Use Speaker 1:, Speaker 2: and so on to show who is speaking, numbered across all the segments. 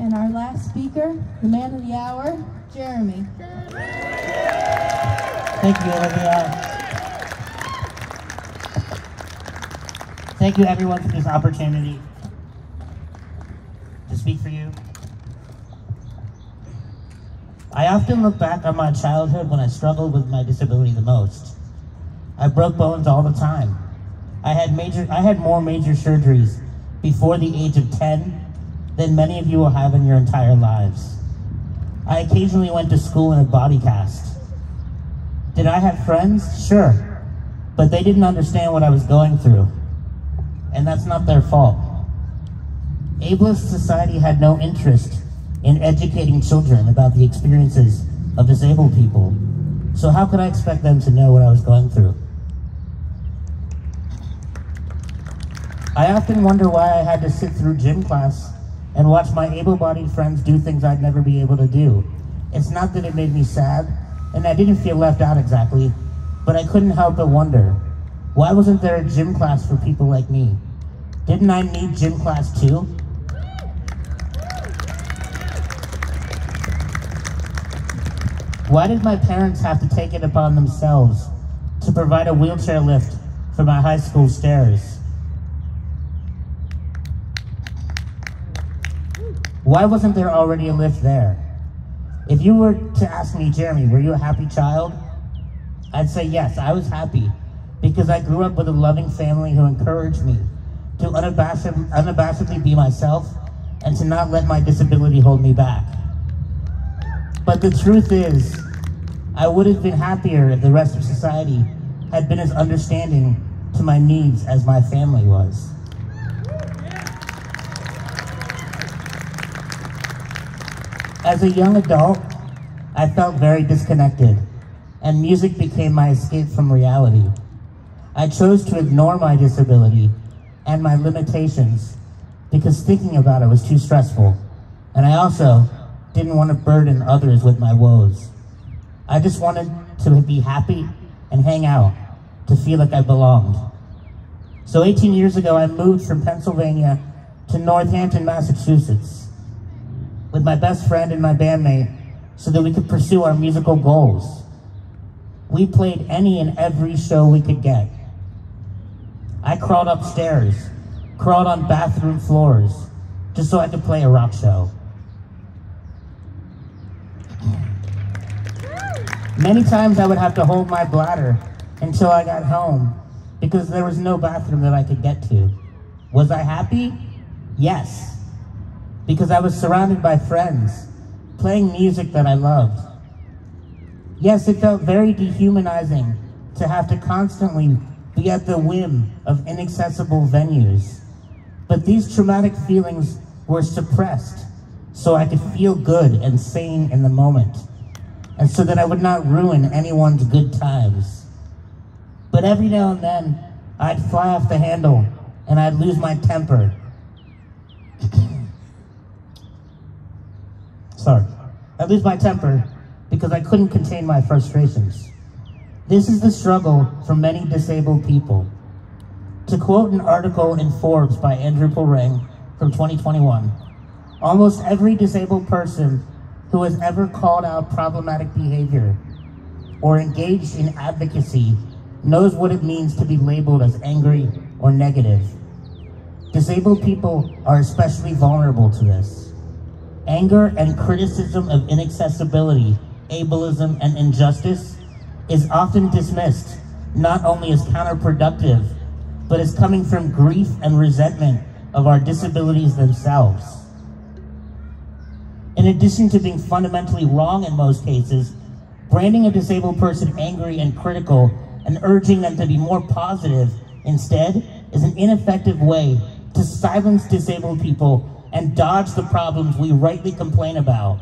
Speaker 1: And our last speaker, the man of the hour, Jeremy.
Speaker 2: Thank you, Olivia. Thank you, everyone, for this opportunity to speak for you. I often look back on my childhood when I struggled with my disability the most. I broke bones all the time. I had major I had more major surgeries before the age of 10 than many of you will have in your entire lives. I occasionally went to school in a body cast. Did I have friends? Sure. But they didn't understand what I was going through. And that's not their fault. Ableist society had no interest in educating children about the experiences of disabled people. So how could I expect them to know what I was going through? I often wonder why I had to sit through gym class and watch my able-bodied friends do things I'd never be able to do. It's not that it made me sad, and I didn't feel left out exactly, but I couldn't help but wonder, why wasn't there a gym class for people like me? Didn't I need gym class too? Why did my parents have to take it upon themselves to provide a wheelchair lift for my high school stairs? Why wasn't there already a lift there? If you were to ask me, Jeremy, were you a happy child? I'd say yes, I was happy because I grew up with a loving family who encouraged me to unabashed, unabashedly be myself and to not let my disability hold me back. But the truth is, I would have been happier if the rest of society had been as understanding to my needs as my family was. As a young adult, I felt very disconnected, and music became my escape from reality. I chose to ignore my disability and my limitations because thinking about it was too stressful, and I also didn't want to burden others with my woes. I just wanted to be happy and hang out, to feel like I belonged. So 18 years ago, I moved from Pennsylvania to Northampton, Massachusetts with my best friend and my bandmate so that we could pursue our musical goals. We played any and every show we could get. I crawled upstairs, crawled on bathroom floors, just so I could play a rock show. Many times I would have to hold my bladder until I got home because there was no bathroom that I could get to. Was I happy? Yes because I was surrounded by friends, playing music that I loved. Yes, it felt very dehumanizing to have to constantly be at the whim of inaccessible venues. But these traumatic feelings were suppressed so I could feel good and sane in the moment, and so that I would not ruin anyone's good times. But every now and then, I'd fly off the handle and I'd lose my temper Sorry. I lose my temper because I couldn't contain my frustrations. This is the struggle for many disabled people. To quote an article in Forbes by Andrew Pulrang from 2021, almost every disabled person who has ever called out problematic behavior or engaged in advocacy knows what it means to be labeled as angry or negative. Disabled people are especially vulnerable to this. Anger and criticism of inaccessibility, ableism, and injustice is often dismissed not only as counterproductive, but as coming from grief and resentment of our disabilities themselves. In addition to being fundamentally wrong in most cases, branding a disabled person angry and critical and urging them to be more positive instead is an ineffective way to silence disabled people and dodge the problems we rightly complain about.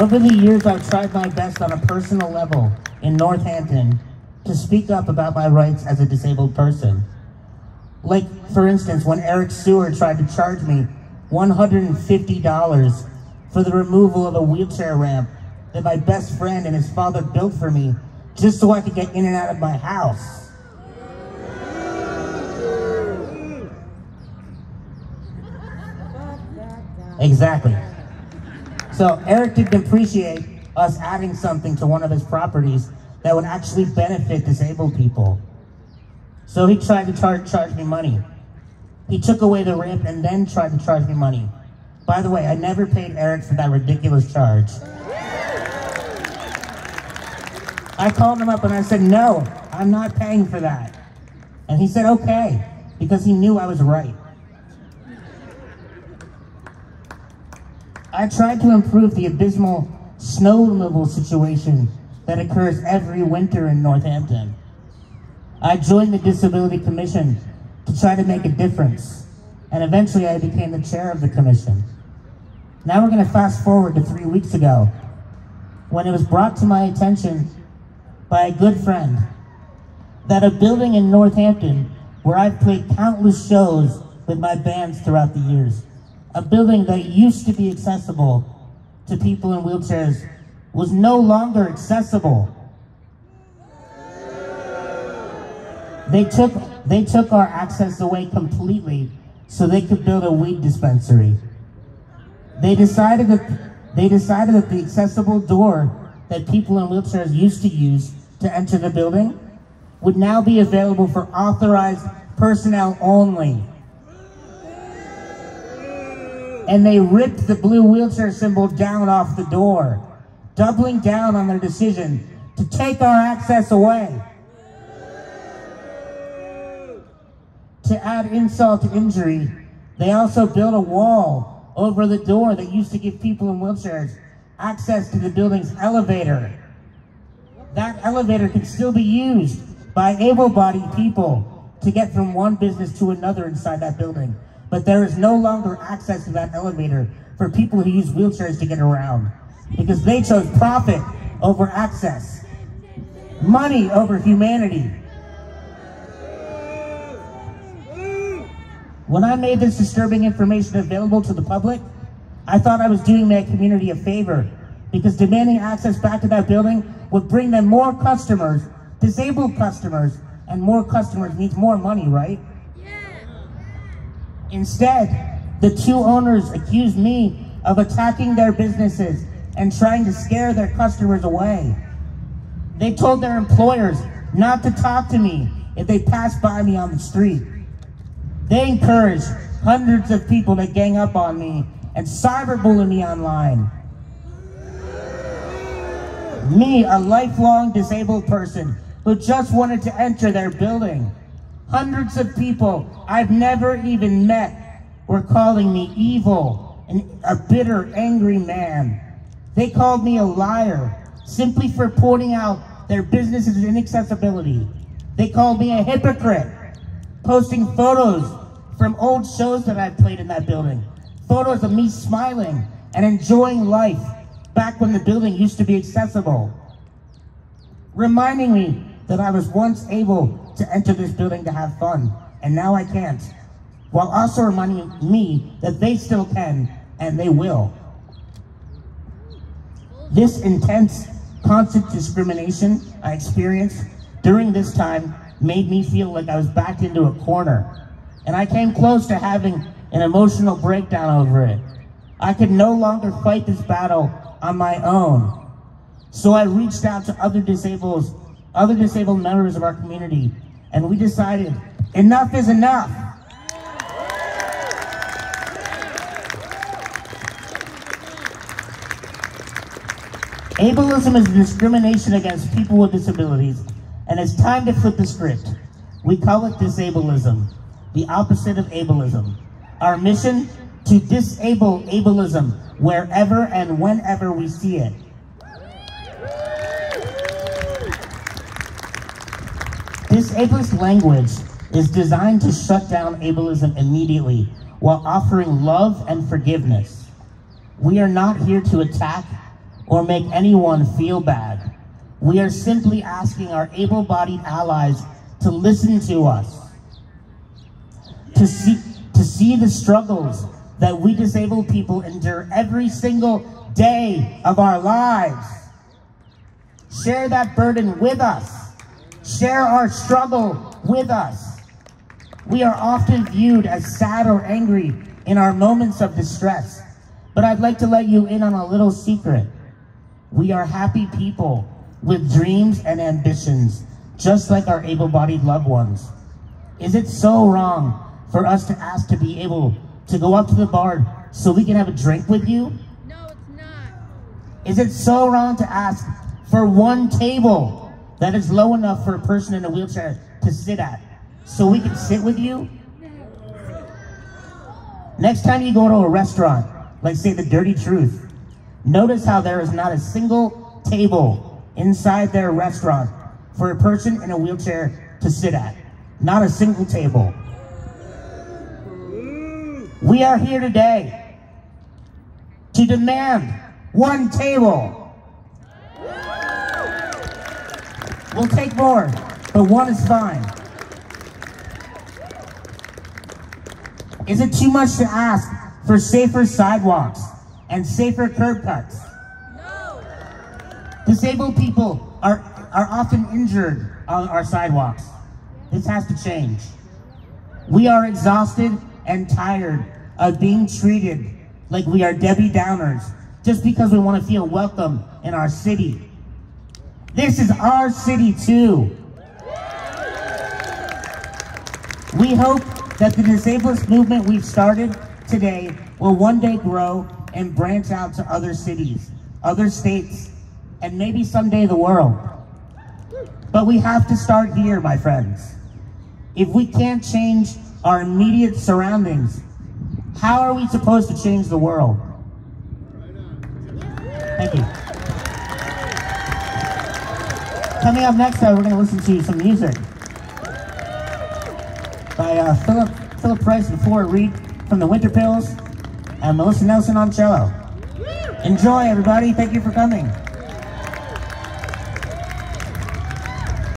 Speaker 2: Over the years, I've tried my best on a personal level in Northampton to speak up about my rights as a disabled person. Like, for instance, when Eric Seward tried to charge me $150 for the removal of a wheelchair ramp that my best friend and his father built for me just so I could get in and out of my house. Exactly. So Eric didn't appreciate us adding something to one of his properties that would actually benefit disabled people. So he tried to char- charge me money. He took away the ramp and then tried to charge me money. By the way, I never paid Eric for that ridiculous charge. I called him up and I said, no, I'm not paying for that. And he said, okay, because he knew I was right. I tried to improve the abysmal snow removal situation that occurs every winter in Northampton. I joined the Disability Commission to try to make a difference, and eventually I became the chair of the commission. Now we're going to fast forward to three weeks ago, when it was brought to my attention by a good friend that a building in Northampton where I've played countless shows with my bands throughout the years, a building that used to be accessible to people in wheelchairs was no longer accessible. They took, they took our access away completely so they could build a weed dispensary. They decided that, they decided that the accessible door that people in wheelchairs used to use to enter the building would now be available for authorized personnel only. And they ripped the blue wheelchair symbol down off the door, doubling down on their decision to take our access away. To add insult to injury, they also built a wall over the door that used to give people in wheelchairs access to the building's elevator. That elevator can still be used by able-bodied people to get from one business to another inside that building. But there is no longer access to that elevator for people who use wheelchairs to get around because they chose profit over access, money over humanity. When I made this disturbing information available to the public, I thought I was doing that community a favor because demanding access back to that building would bring them more customers disabled customers, and more customers means more money, right? Instead, the two owners accused me of attacking their businesses and trying to scare their customers away. They told their employers not to talk to me if they passed by me on the street. They encouraged hundreds of people to gang up on me and cyberbully me online. Me, a lifelong disabled person, who just wanted to enter their building. Hundreds of people I've never even met were calling me evil and a bitter, angry man. They called me a liar simply for pointing out their business's inaccessibility. They called me a hypocrite, posting photos from old shows that I played in that building. Photos of me smiling and enjoying life back when the building used to be accessible. Reminding me that I was once able to enter this building to have fun, and now I can't. While also reminding me that they still can, and they will. This intense, constant discrimination I experienced during this time made me feel like I was backed into a corner. And I came close to having an emotional breakdown over it. I could no longer fight this battle on my own. So I reached out to other disabled other disabled members of our community, and we decided enough is enough. Ableism is discrimination against people with disabilities, and it's time to flip the script. We call it disableism, the opposite of ableism. Our mission, to disable ableism wherever and whenever we see it. This ableist language is designed to shut down ableism immediately while offering love and forgiveness. We are not here to attack or make anyone feel bad. We are simply asking our able-bodied allies to listen to us, to see, to see the struggles that we disabled people endure every single day of our lives. Share that burden with us share our struggle with us. We are often viewed as sad or angry in our moments of distress, But I'd like to let you in on a little secret. We are happy people with dreams and ambitions, just like our able-bodied loved ones. Is it so wrong for us to ask to be able to go up to the bar so we can have a drink with you?
Speaker 3: No, it's not.
Speaker 2: Is it so wrong to ask for one table that is low enough for a person in a wheelchair to sit at so we can sit with you? Next time you go to a restaurant, like say the Dirty Truth, notice how there is not a single table inside their restaurant for a person in a wheelchair to sit at. Not a single table. We are here today to demand one table. We'll take more, but one is fine. Is it too much to ask for safer sidewalks and safer curb cuts?
Speaker 3: No.
Speaker 2: Disabled people are, are often injured on our sidewalks. This has to change. We are exhausted and tired of being treated like we are Debbie Downers just because we want to feel welcome in our city. This is our city too. We hope that the disableist movement we've started today will one day grow and branch out to other cities, other states, and maybe someday the world. But we have to start here, my friends. If we can't change our immediate surroundings, how are we supposed to change the world? Thank you. Coming up next, we're going to listen to some music by uh, Philip Philip Price and Flora Reed from the Winter Pills, and Melissa Nelson on cello. Enjoy, everybody. Thank you for coming.